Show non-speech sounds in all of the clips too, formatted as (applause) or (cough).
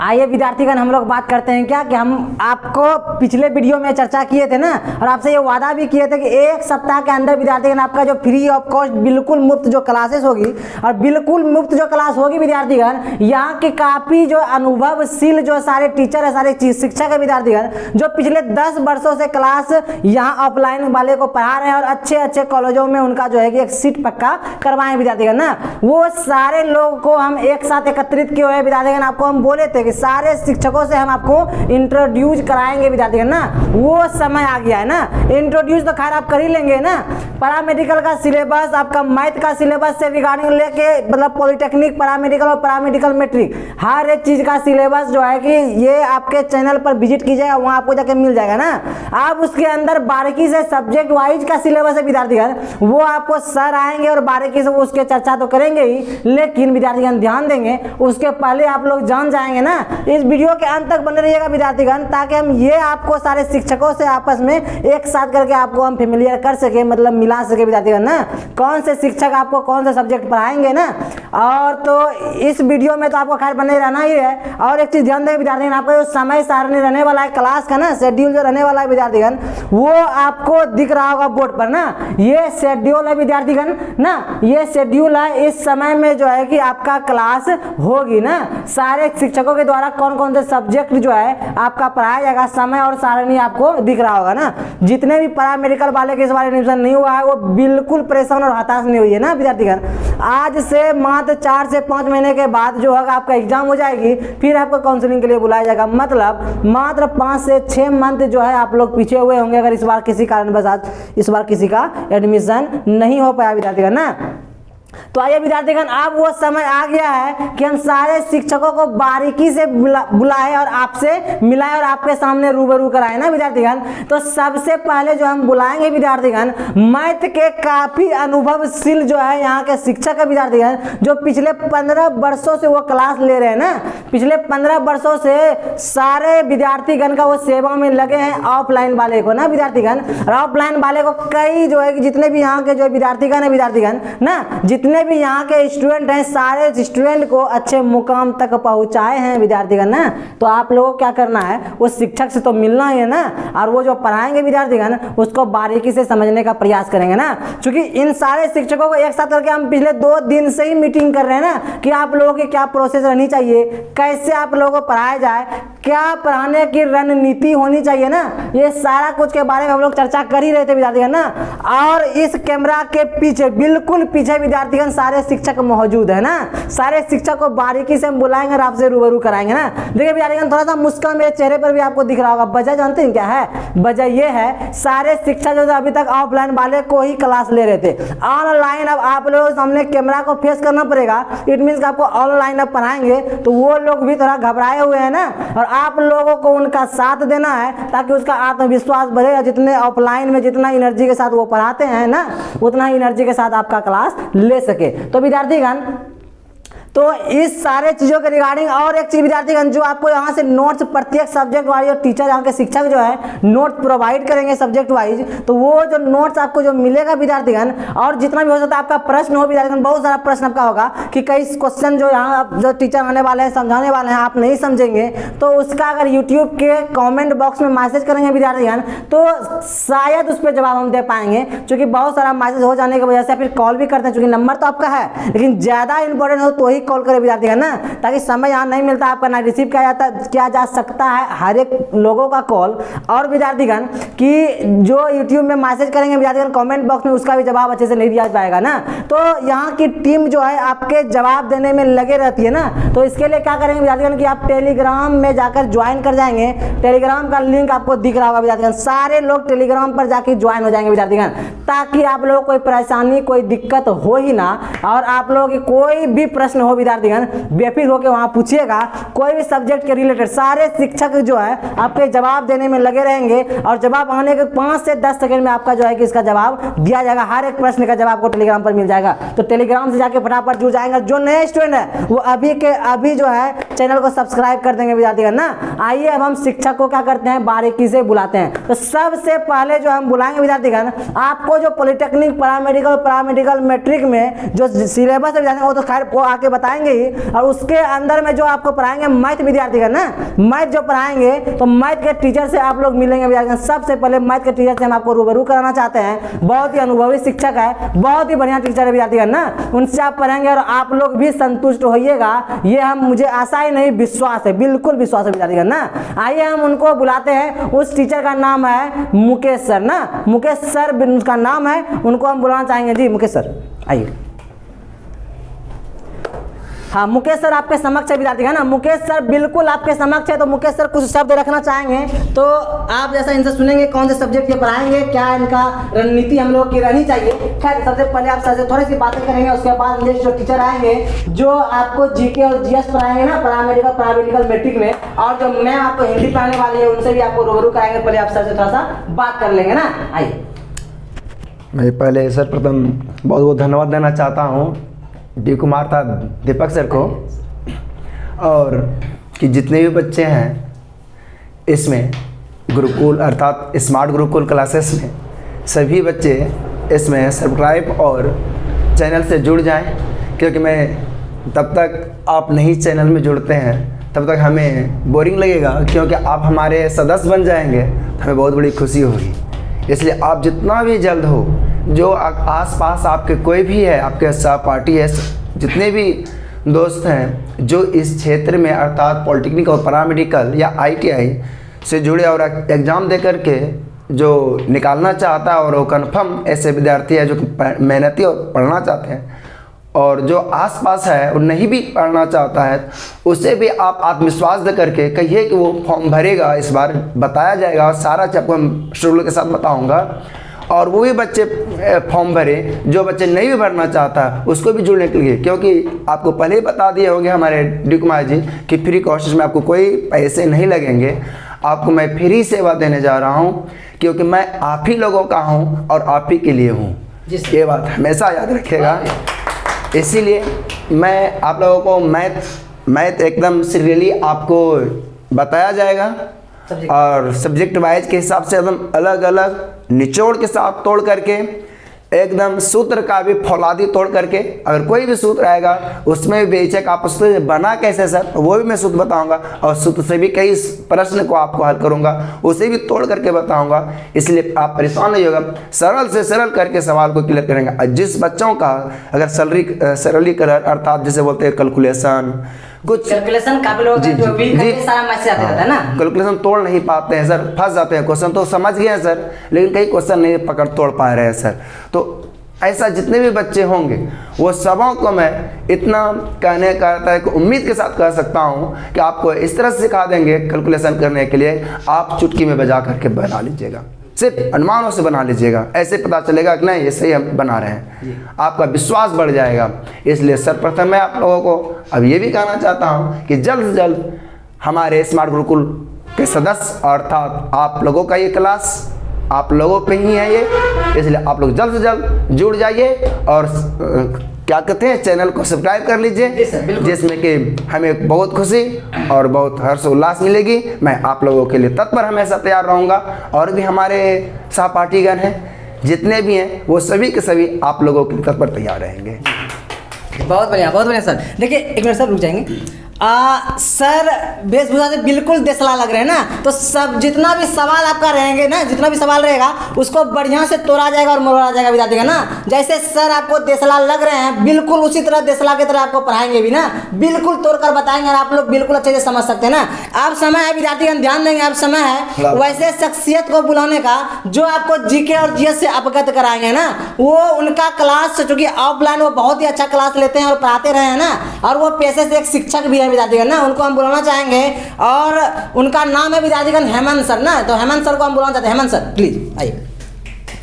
आइए विद्यार्थीगण, हम लोग बात करते हैं क्या कि हम आपको पिछले वीडियो में चर्चा किए थे ना, और आपसे ये वादा भी किए थे कि एक सप्ताह के अंदर विद्यार्थीगण, आपका जो फ्री ऑफ़ कॉस्ट बिल्कुल मुफ़्त जो क्लासेस होगी, और बिल्कुल मुफ़्त जो क्लास होगी विद्यार्थीगण, यहाँ के काफ़ी जो अनुभवशील जो सारे टीचर है, सारे शिक्षक है विद्यार्थीगण, जो पिछले दस वर्षों से क्लास यहाँ ऑफलाइन वाले को पढ़ा रहे हैं, और अच्छे अच्छे कॉलेजों में उनका जो है कि एक सीट पक्का करवाएँ विद्यार्थीगण ना। वो सारे लोगों को हम एक साथ एकत्रित किए हुए विद्यार्थीगण, आपको हम बोले थे कि सारे शिक्षकों से हम आपको इंट्रोड्यूस कराएँगे विद्यार्थीगण ना? वो समय आ गया, है ना? इंट्रोड्यूस तो खैर आप कर ही लेंगे ना? पैरामेडिकल का सिलेबस आपका मैथ का सिलेबस से रिगार्डिंग लेके मतलब पॉलिटेक्निक पैरामेडिकल और पैरामेडिकल मेट्रिक हर एक चीज़ का सिलेबस जो है कि ये आपके चैनल पर विज़िट कीजिएगा वहाँ आपको जाके मिल जाएगा ना? आप उसके अंदर बारीकी से सब्जेक्ट वाइज का सिलेबस है विद्यार्थीगण वो आपको सर आएँगे और बारीकी से उसके चर्चा तो करेंगे ही, लेकिन विद्यार्थीगण ध्यान देंगे, उसके पहले आप लोग जान जाएँगे ना इस वीडियो के अंत तक बने रहिएगा विद्यार्थीगण ताकि हम ये आपको सारे शिक्षकों से आपस में एक साथ करके आपको हम फेमिलियर कर सके मतलब मिला सके विद्यार्थीगण ना? कौन से शिक्षक आपको कौन से सब्जेक्ट पढ़ाएँगे, ना? और तो इस वीडियो में तो आपको खैर बने रहना ही है। और एक चीज़ ध्यान दें विद्यार्थीगण आपका जो समय सारणी रहने वाला है क्लास का ना शेड्यूल जो रहने वाला है विद्यार्थीगण वो आपको दिख रहा होगा बोर्ड पर, ना? ये शेड्यूल है विद्यार्थीगण ना? ये शेड्यूल है इस समय में जो है कि आपका क्लास होगी, ना? सारे शिक्षकों के द्वारा कौन कौन से सब्जेक्ट जो है, आपका पढ़ाया जाएगा, समय और सारणी आपको दिख रहा होगा ना? जितने भी पैरा मेडिकल वाले के इस बारे में एडमिशन नहीं हुआ है, वो बिल्कुल परेशान और हताश नहीं हुई है ना विद्यार्थीगण आज से मात्र चार से पाँच महीने के बाद जो होगा आपका एग्ज़ाम हो जाएगी, फिर आपको काउंसलिंग के लिए बुलाया जाएगा। मतलब मात्र पाँच से छः मंथ जो है, आप लोग पीछे हुए होंगे, अगर इस बार किसी कारणवश इस बार किसी का एडमिशन नहीं हो पाया विद्यार्थीगण ना? तो आइए विद्यार्थीगण अब वो समय आ गया है कि हम सारे शिक्षकों को बारीकी से बुला, बुलाए और आपसे मिलाए और आपके सामने रूबरू कराए ना विद्यार्थीगण तो सबसे पहले जो हम बुलाएँगे विद्यार्थीगण मैथ के काफ़ी अनुभवशील जो है यहाँ के शिक्षक है विद्यार्थीगण जो पिछले पंद्रह वर्षों से वो क्लास ले रहे हैं ना? पिछले पंद्रह वर्षों से सारे विद्यार्थीगण का वो सेवा में लगे हैं ऑफलाइन वाले को ना विद्यार्थीगण और ऑफलाइन वाले को कई जो है जितने भी यहाँ के जो विद्यार्थीगण है विद्यार्थीगण ना? जितने भी यहाँ के स्टूडेंट हैं, सारे स्टूडेंट को अच्छे मुकाम तक पहुँचाए हैं विद्यार्थीगण, ना? तो आप लोगों क्या करना है? वो शिक्षक से तो मिलना ही है, ना? और वो जो पढ़ाएँगे विद्यार्थीगण, उसको बारीकी से समझने का प्रयास करेंगे, ना? क्योंकि इन सारे शिक्षकों को एक साथ करके हम पिछले दो दिन से ही मीटिंग कर रहे हैं, ना? कि आप लोगों की क्या प्रोसेस रहनी चाहिए? कैसे आप लोगों को पढ़ाया जाए? क्या पढ़ाने की रणनीति होनी चाहिए, ना? ये सारा कुछ के बारे में हम लोग चर्चा कर ही रहे थे विद्यार्थीगण, ना? और इस कैमरा के पीछे, बिल्कुल पीछे विद्यार्थीगण सारे शिक्षक मौजूद है ना? सारे शिक्षक को बारीकी से हम बुलाएँगे और आपसे रूबरू कराएँगे ना? देखिए विद्यार्थीगण थोड़ा सा मुस्कान मेरे चेहरे पर भी आपको दिख रहा होगा। वजह जानते हैं क्या है? वजह ये है, सारे शिक्षक जो अभी तक ऑफलाइन वाले को ही क्लास ले रहे थे। ऑनलाइन अब आप लोगों सामने कैमरा को फेस करना पड़ेगा। इट मीन आपको ऑनलाइन अब पढ़ाएँगे तो वो लोग भी थोड़ा घबराए हुए हैं ना? और आप लोगों को उनका साथ देना है, ताकि उसका आत्मविश्वास बढ़ेगा जितने ऑफलाइन में जितना एनर्जी के साथ वो पढ़ाते हैं ना, उतना ही एनर्जी के साथ आपका क्लास ले सके। तो विद्यार्थीगण तो इस सारे चीज़ों के रिगार्डिंग और एक चीज़ विद्यार्थीगण जो आपको यहाँ से नोट्स प्रत्येक सब्जेक्ट वाइज और टीचर यहाँ के शिक्षक जो है नोट प्रोवाइड करेंगे सब्जेक्ट वाइज तो वो जो नोट्स आपको जो मिलेगा विद्यार्थीगण और जितना भी हो सकता है आपका प्रश्न हो विद्यार्थीगण बहुत सारा प्रश्न आपका होगा कि कई क्वेश्चन जो यहाँ जो टीचर आने वाले हैं, समझाने वाले हैं, आप नहीं समझेंगे तो उसका अगर यूट्यूब के कॉमेंट बॉक्स में मैसेज करेंगे विद्यार्थीगण तो शायद उस पर जवाब हम दे पाएँगे, क्योंकि बहुत सारा मैसेज हो जाने की वजह से फिर कॉल भी करते हैं क्योंकि नंबर तो आपका है, लेकिन ज़्यादा इंपॉर्टेंट हो तो ही कॉल करे विद्यार्थी है ना, ताकि समय यहाँ नहीं मिलता आपका, ना रिसीव किया जाता, किया जा सकता है हर एक लोगों का कॉल और विद्यार्थीगण, कि जो यूट्यूब में मैसेज करेंगे, विद्यार्थीगण कमेंट बॉक्स में उसका भी जवाब अच्छे से नहीं दिया पाएगा ना। तो यहाँ की टीम जो है, आपके जवाब देने में लगे रहती है ना। तो इसके लिए क्या करेंगे विद्यार्थीगण, कि आप टेलीग्राम में जाकर ज्वाइन कर जाएँगे। टेलीग्राम का लिंक आपको दिख रहा होगा विद्यार्थीगण। सारे लोग टेलीग्राम पर जाके ज्वाइन हो जाएँगे विद्यार्थीगण, ताकि आप लोगों को कोई परेशानी, कोई दिक्कत हो ही ना। और आप लोगों की कोई भी प्रश्न हो विद्यार्थीगण बेफिक्र होकर वहाँ पूछिएगा, कोई भी सब्जेक्ट के रिलेटेड सारे शिक्षक जो है, आपके जवाब देने में लगे रहेंगे और जवाब आने के पाँच से दस सेकेंड में आपका जो है कि इसका जवाब दिया जाएगा। हर एक प्रश्न का जवाब आपको टेलीग्राम पर मिल जाएगा। तो टेलीग्राम से जाके फटाफट जुड़ जाएँगे। जो नए स्टूडेंट है, वो अभी के अभी जो है चैनल को सब्सक्राइब कर देंगे विद्यार्थीगण ना? आइए अब हम शिक्षक को क्या करते हैं? बारीकी से बुलाते हैं। तो सबसे पहले जो हम बुलाएँगे विद्यार्थीगण आपको जो पॉलिटेक्निक पैरामेडिकल पैरामेडिकल मैट्रिक में जो सिलेबस है वो तो खैर वो आके बताएँगे ही। और उसके अंदर में जो आपको पढ़ाएँगे मैथ विद्यार्थीगण ना? मैथ जो पढ़ाएँगे तो मैथ के टीचर से आप लोग मिलेंगे विद्यार्थीगण सबसे पहले मैथ के टीचर से हम आपको रूबरू कराना चाहते हैं। बहुत ही अनुभवी शिक्षक है, बहुत ही बढ़िया टीचर है विद्यार्थीगण ना? उनसे आप पढ़ेंगे और आप लोग भी संतुष्ट होइएगा। ये हम, मुझे आशा ही नहीं, विश्वास है, बिल्कुल विश्वास है विद्यार्थी ना? आइए हम उनको बुलाते हैं, उस टीचर का नाम है मुकेश सर, ना? मुकेश सर का नाम है, उनको हम बुलाना चाहेंगे। जी, मुकेश सर, आइए। हाँ मुकेश सर आपके समक्ष है विद्यार्थी, है ना? मुकेश सर बिल्कुल आपके समक्ष है तो मुकेश सर कुछ शब्द रखना चाहेंगे? तो आप जैसा इनसे सुनेंगे, कौन से सब्जेक्ट ये पढ़ाएँगे, क्या इनका रणनीति हम लोग की रहनी चाहिए? खैर, सबसे पहले आप सर से थोड़ी सी बातें करेंगे, उसके बाद नेक्स्ट जो टीचर आएँगे, जो आपको जीके और जीएस पढ़ाएँगे ना पैरामेडिकल पैरामेडिकल मैट्रिक में, और जो मैम आपको हिंदी पढ़ाने वाली है, उनसे भी आपको रूबरू कराएँगे, पहले आप सर से थोड़ा सा बात कर लेंगे ना? आइए। मैं पहले सर, प्रथम बहुत बहुत धन्यवाद देना चाहता हूँ। डी कुमार था, दीपक सर को। और कि जितने भी बच्चे हैं, इसमें गुरुकुल, अर्थात स्मार्ट गुरुकुल क्लासेस में, सभी बच्चे इसमें सब्सक्राइब और चैनल से जुड़ जाएँ, क्योंकि मैं तब तक आप नहीं चैनल में जुड़ते हैं, तब तक हमें बोरिंग लगेगा, क्योंकि आप हमारे सदस्य बन जाएँगे तो हमें बहुत बड़ी खुशी होगी। इसलिए आप जितना भी जल्द हो जो आस पास आपके कोई भी है, आपके सहपाठी है जितने भी दोस्त हैं, जो इस क्षेत्र में अर्थात पॉलिटेक्निक और पैरामेडिकल या आईटीआई से जुड़े और एग्ज़ाम दे कर के जो निकालना चाहता है और वो कन्फर्म ऐसे विद्यार्थी है जो मेहनती और पढ़ना चाहते हैं, और जो आसपास है, वो नहीं भी पढ़ना चाहता है, उसे भी आप आत्मविश्वास दे करके कहिए कि वो फॉर्म भरेगा, इस बार बताया जाएगा और सारा चीज़ आपको शेड्यूल के साथ बताऊँगा। और वो भी बच्चे फॉर्म भरे जो बच्चे नहीं भी भरना चाहता उसको भी जुड़ने के लिए क्योंकि आपको पहले ही बता दिए होंगे हमारे डी कुमार जी कि फ्री कोर्सेज में आपको कोई पैसे नहीं लगेंगे। आपको मैं फ्री सेवा देने जा रहा हूँ क्योंकि मैं आप ही लोगों का हूँ और आप ही के लिए हूँ। ये बात हमेशा याद रखेगा इसीलिए मैं आप लोगों को मैथ मैथ एकदम सीरियली आपको बताया जाएगा। और सब्जेक्ट वाइज के हिसाब से एकदम अलग अलग निचोड़ के साथ तोड़ करके, एकदम सूत्र का भी फौलादी तोड़ करके, अगर कोई भी सूत्र आएगा, उसमें भी बेचक आप उससे बना कैसे सर? वो भी मैं सूत्र बताऊँगा और सूत्र से भी कई प्रश्न को आपको हल करूँगा, उसे भी तोड़ करके बताऊँगा। इसलिए आप परेशान नहीं होगा, सरल से सरल करके सवाल को क्लियर करेंगे। जिस बच्चों का अगर सरली, सरलीकरण अर्थात जैसे बोलते हैं कैलकुलेशन कुछ कैलकुलेशन काफ़ी लोग जी, जो भी जी, सारा मैसेज आता रहता है ना? कैलकुलेशन तोड़ नहीं पाते हैं सर फंस जाते हैं क्वेश्चन तो समझ गए हैं सर लेकिन कई क्वेश्चन नहीं पकड़ तोड़ पा रहे हैं सर तो ऐसा जितने भी बच्चे होंगे वो सबों को मैं इतना कहने का रहता है कि उम्मीद के साथ कह सकता हूँ कि आपको इस तरह से सिखा देंगे कैलकुलेशन करने के लिए। आप चुटकी में बजा करके बना लीजिएगा। सिर्फ़ अनुमानों से बना लीजिएगा। ऐसे पता चलेगा कि नहीं ये सही हम बना रहे हैं। आपका विश्वास बढ़ जाएगा। इसलिए सर्वप्रथम मैं आप लोगों को अब ये भी कहना चाहता हूँ कि जल्द से जल्द हमारे स्मार्ट गुरुकुल के सदस्य अर्थात आप लोगों का ये क्लास आप लोगों पे ही है ये। इसलिए आप लोग जल्द से जल्द जुड़ जाइए और क्या कहते हैं? चैनल को सब्सक्राइब कर लीजिए जिसमें कि हमें बहुत खुशी और बहुत हर्ष उल्लास मिलेगी। मैं आप लोगों के लिए तत्पर हमेशा तैयार रहूँगा। और भी हमारे सहपाठीगण हैं जितने भी हैं वो सभी के सभी आप लोगों के लिए तत्पर तैयार रहेंगे। बहुत बढ़िया बहुत बढ़िया सर। देखिए एक मिनट सर रुक जाएँगे। आ, सर वेशभूषा से बिल्कुल देसला लग रहे हैं ना? तो सब जितना भी सवाल आपका रहेंगे ना जितना भी सवाल रहेगा उसको बढ़िया से तोड़ा जाएगा और मोड़ा जाएगा विद्यार्थी का ना? जैसे सर आपको देसला लग रहे हैं बिल्कुल उसी तरह देसला की तरह आपको पढ़ाएँगे भी ना? बिल्कुल तोड़ कर बताएँगे और आप लोग बिल्कुल अच्छे से समझ सकते हैं ना? आप समय है विद्यार्थी ध्यान देंगे आप समय है। वैसे शख्सियत को बुलाने का जो आपको जीके और जीएस से अवगत कराएँगे ना वो उनका क्लास चूँकि ऑफलाइन वो बहुत ही अच्छा क्लास लेते हैं और पढ़ाते रहे हैं ना और वो पेशे से एक शिक्षक भी है विद्यार्थीगण ना उनको हम बुलाना चाहेंगे। और उनका नाम है विद्यार्थीगण हेमंत सर ना तो हेमंत सर को हम बुलाना चाहते हैं। हेमंत सर प्लीज़ आइए।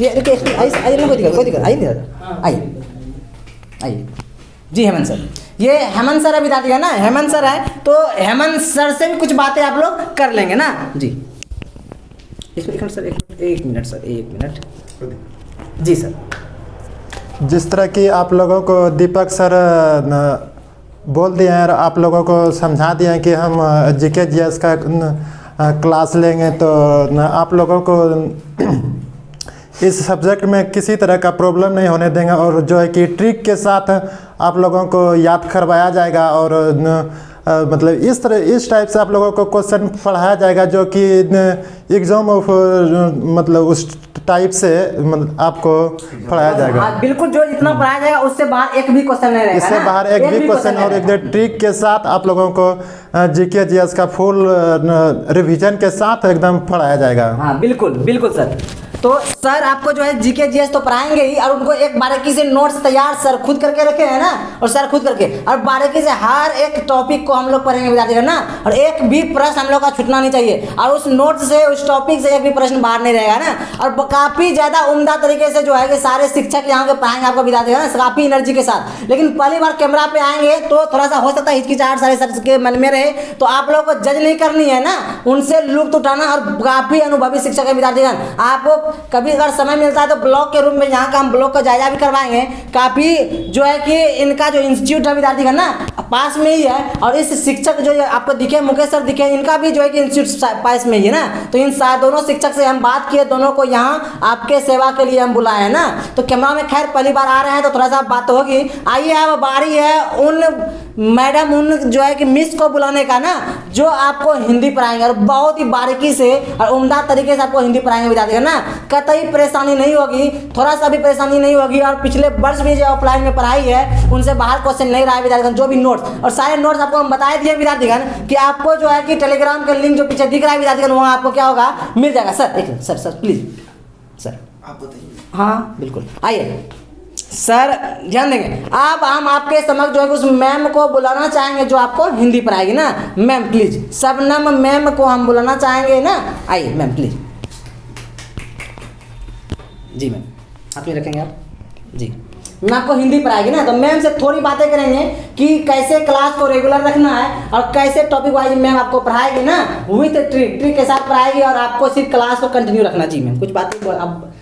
ये आइए ना कोई दिक्कत कोई दिक्कत आइए आइए। आइए। जी हेमंत सर। ये हेमंत सर है विद्यार्थीगण ना हेमंत सर है तो हेमंत सर से भी कुछ बातें आप लोग कर लेंगे ना। जी। एक मिनट सर एक मिनट सर एक मिनट। जी सर। जिस तरह की आप लोगों को दीपक सर न, बोल दिए हैं और आप लोगों को समझा दिए हैं कि हम जी के जी एस का क्लास लेंगे तो आप लोगों को, (clears throat) इस सब्जेक्ट में किसी तरह का प्रॉब्लम नहीं होने देंगे और जो है कि ट्रिक के साथ आप लोगों को याद करवाया जाएगा और मतलब इस तरह इस टाइप से आप लोगों को क्वेश्चन पढ़ाया जाएगा जो कि एग्ज़ाम ऑफ़ मतलब उस टाइप से मतलब आपको पढ़ाया जाएगा। हाँ, बिल्कुल जो इतना पढ़ाया जाएगा उससे बाहर एक भी क्वेश्चन नहीं रहेगा इससे बाहर एक एक भी क्वेश्चन और एक ट्रिक के साथ आप लोगों को जी के जी एस का फुल रिवीजन के साथ एकदम पढ़ाया जाएगा। हाँ बिल्कुल बिल्कुल सर। तो सर आपको जो है जीके जीएस तो पढ़ाएँगे ही और उनको एक बारीकी से नोट्स तैयार सर खुद करके रखे हैं ना? और सर खुद करके। और बारीकी से हर एक टॉपिक को हम लोग पढ़ेंगे विद्यार्थी ना? और एक भी प्रश्न हम लोग का छूटना नहीं चाहिए। और उस नोट से, उस टॉपिक से एक भी प्रश्न बाहर नहीं रहेगा ना? और काफ़ी ज़्यादा उमदा तरीके से जो है कि सारे शिक्षक यहाँ के पढ़ाएँगे आपको विद्यार्थी ना? काफ़ी एनर्जी के साथ। लेकिन पहली बार कैमरा पे आएँगे तो थोड़ा सा हो सकता है हिचकिचाहट सारे सर के मन में रहे। तो आप लोगों को जज नहीं करनी है ना? उनसे लुप्त उठाना और काफ़ी अनुभवी शिक्षक है विद्यार्थीगण आपको कभी अगर समय मिलता है तो ब्लॉक के रूम में यहाँ का हम ब्लॉक का जायजा भी करवाएँगे, काफ़ी जो है कि इनका जो इंस्टीट्यूट है विद्यार्थीगण ना, पास में ही है और इस शिक्षक जो आपको दिखे, मुकेश सर दिखे, इनका भी जो है कि इंस्टीट्यूट पास में ही है ना। तो इन दोनों शिक्षक से हम बात किए, दोनों को यहाँ आपके सेवा के लिए हम बुलाए हैं ना। तो कैमरा में खैर पहली बार आ रहे हैं तो थोड़ा सा बात होगी। आइए, अब बारी है उन मैडम उन जो है कि मिस को बुलाने का ना जो आपको हिंदी पढ़ाएँगे और बहुत ही बारीकी से और उम्दा तरीके से आपको हिंदी पढ़ाएँगे विद्यार्थी ना कतई परेशानी नहीं होगी थोड़ा सा भी परेशानी नहीं होगी और पिछले वर्ष भी जो ऑफलाइन में पढ़ाई है उनसे बाहर क्वेश्चन नहीं रहा है विद्यार्थीगण जो भी नोट्स और सारे नोट्स आपको हम बताए दिए विद्यार्थीगण कि आपको जो है कि टेलीग्राम का लिंक जो पीछे दिख रहा है विद्यार्थीगण वहाँ आपको क्या होगा मिल जाएगा। सर एक सर सर प्लीज़ सर। आप बताइए। हाँ बिल्कुल आइए। सर, ध्यान देंगे। अब हम आपके समक्ष जो है उस मैम को बुलाना चाहेंगे, जो आपको हिंदी पढ़ाएगी ना। मैम प्लीज़ सबनम मैम को हम बुलाना चाहेंगे ना। आइए, मैम प्लीज़ जी, मैम। आप ये रखेंगे आप? जी। मैम, आपको हिंदी पढ़ाएगी ना तो मैम से थोड़ी बातें करेंगे कि कैसे क्लास को रेगुलर रखना है और कैसे टॉपिक वाइज मैम आपको पढ़ाएगी ना। विथ ट्रिक ट्रिक के साथ पढ़ाएगी और आपको सिर्फ़ क्लास को कंटिन्यू रखना। जी, मैम, कुछ बातें अब जैसे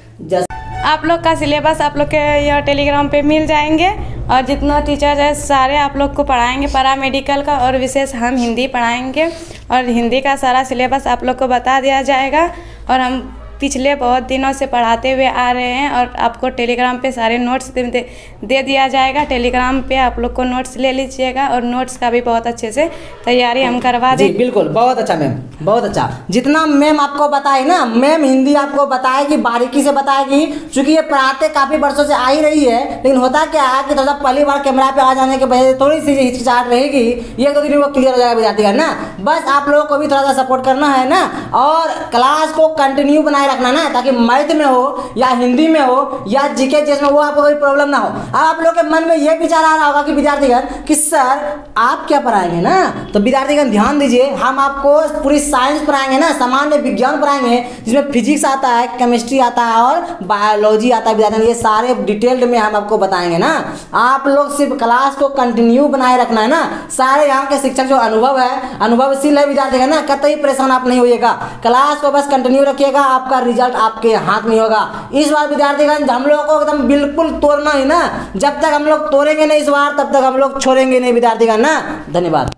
आप लोग का सिलेबस आप लोग के यह टेलीग्राम पे मिल जाएँगे और जितना टीचर है, सारे आप लोग को पढ़ाएँगे, पैरा मेडिकल का और विशेष हम हिंदी पढ़ाएँगे। और हिंदी का सारा सिलेबस आप लोग को बता दिया जाएगा और हम पिछले बहुत दिनों से पढ़ाते हुए आ रहे हैं और आपको टेलीग्राम पे सारे नोट्स दे, दे, दे दिया जाएगा। टेलीग्राम पे आप लोग को नोट्स ले लीजिएगा और नोट्स का भी बहुत अच्छे से तैयारी हम करवा दें बिल्कुल बहुत अच्छा मैम बहुत अच्छा। जितना मैम आपको बताए ना मैम हिंदी आपको बताएगी बारीकी से बताएगी क्योंकि ये पढ़ाते काफ़ी वर्षों से आ ही रही है लेकिन होता क्या है कि थोड़ा पहली बार कैमरा पे आ जाने के वजह से थोड़ी सी हिचकिचाहट रहेगी ये दो दिन वो क्लियर हो जाएगा विद्यार्थी का ना। बस आप लोगों को भी थोड़ा सा सपोर्ट करना है ना और क्लास को कंटिन्यू बनाए रखना ना, ताकि मैथ में हो, या हिंदी में हो, या जीके चेस में, वो आपको कोई प्रॉब्लम ना हो। अब आप लोग के मन में ये विचार आ रहा होगा कि विद्यार्थीगण, कि सर, आप क्या पढ़ाएँगे ना? तो विद्यार्थीगण, ध्यान दीजिए, हम आपको पूरी साइंस पढ़ाएँगे ना, सामान्य विज्ञान पढ़ाएँगे, जिसमें फिजिक्स आता है केमिस्ट्री आता है, और बायोलॉजी आता है, विद्यार्थी, ये सारे डिटेल्ड में हम आपको बताएँगे ना। आप लोग सिर्फ़ क्लास को कंटिन्यू बनाए रखना है ना। सारे यहाँ के शिक्षक जो अनुभव है, अनुभवशील है विद्यार्थी ना, कतई परेशान आप नहीं होइएगा। क्लास को बस कंटिन्यू रखिएगा, आपका रिज़ल्ट आपके हाथ में होगा। इस बार विद्यार्थीगण हम लोगों को एकदम बिल्कुल तोड़ना है ना। जब तक हम लोग तोड़ेंगे नहीं इस बार, तब तक हम लोग छोड़ेंगे नहीं विद्यार्थीगण ना? धन्यवाद।